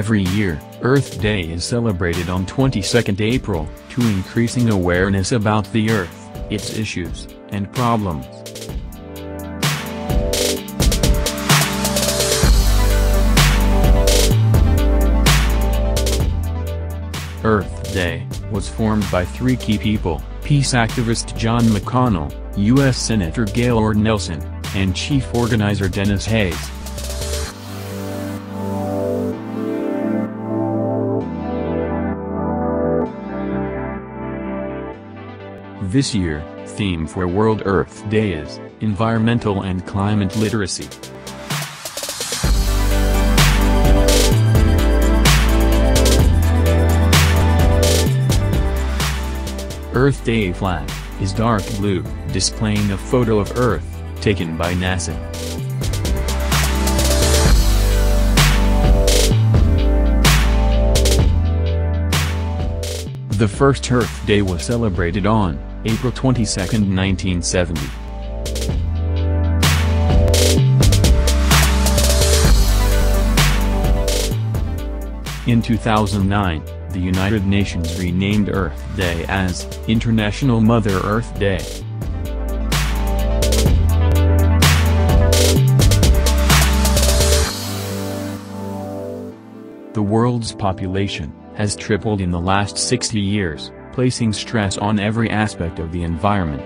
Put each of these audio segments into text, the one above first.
Every year, Earth Day is celebrated on 22nd April, to increasing awareness about the Earth, its issues, and problems. Earth Day was formed by three key people, peace activist John McConnell, U.S. Senator Gaylord Nelson, and chief organizer Denis Hayes. This year, theme for World Earth Day is, Environmental and Climate Literacy. Earth Day flag, is dark blue, displaying a photo of Earth, taken by NASA. The first Earth Day was celebrated on April 22, 1970. In 2009, the United Nations renamed Earth Day as International Mother Earth Day. The world's population has tripled in the last 60 years, placing stress on every aspect of the environment.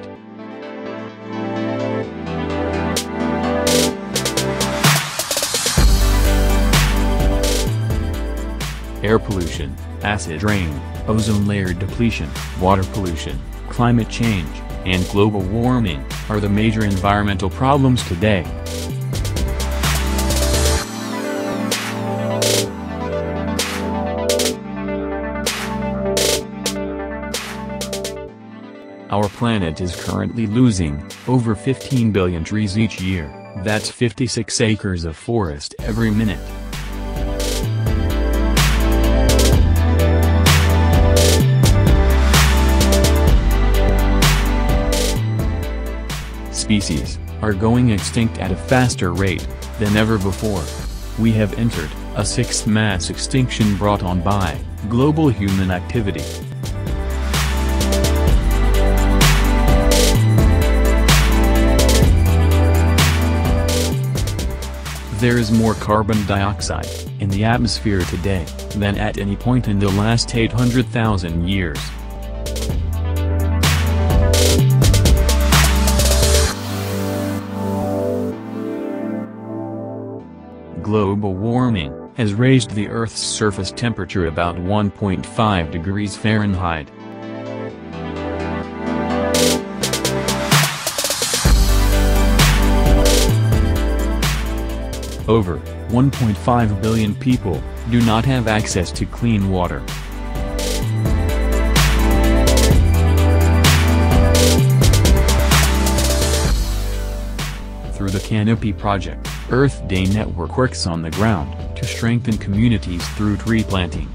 Air pollution, acid rain, ozone layer depletion, water pollution, climate change, and global warming, are the major environmental problems today. Our planet is currently losing, over 15 billion trees each year, that's 56 acres of forest every minute. Species, are going extinct at a faster rate, than ever before. We have entered, a sixth mass extinction brought on by, global human activity. There is more carbon dioxide, in the atmosphere today, than at any point in the last 800,000 years. Global warming, has raised the Earth's surface temperature about 1.5 degrees Fahrenheit. Over 1.5 billion people do not have access to clean water. Through the Canopy Project, Earth Day Network works on the ground to strengthen communities through tree planting.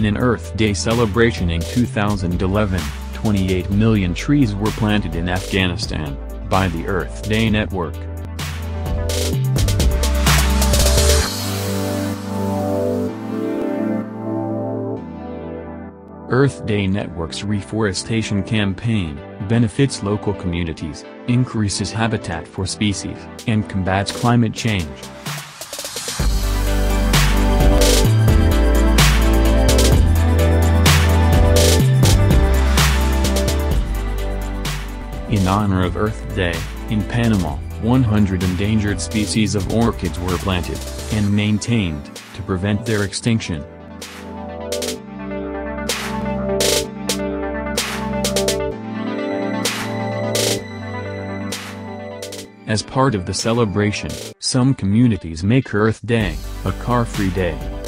In an Earth Day celebration in 2011, 28 million trees were planted in Afghanistan, by the Earth Day Network. Earth Day Network's reforestation campaign benefits local communities, increases habitat for species, and combats climate change. In honor of Earth Day, in Panama, 100 endangered species of orchids were planted and maintained to prevent their extinction. As part of the celebration, some communities make Earth Day a car-free day.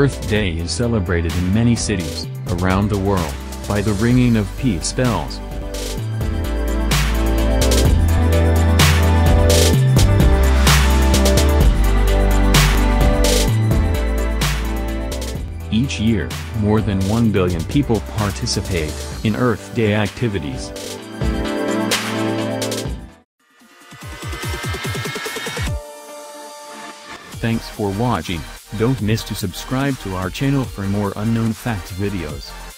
Earth Day is celebrated in many cities, around the world, by the ringing of peace bells. Each year, more than 1 billion people participate in Earth Day activities. Thanks for watching don't miss to subscribe to our channel for more unknown facts videos.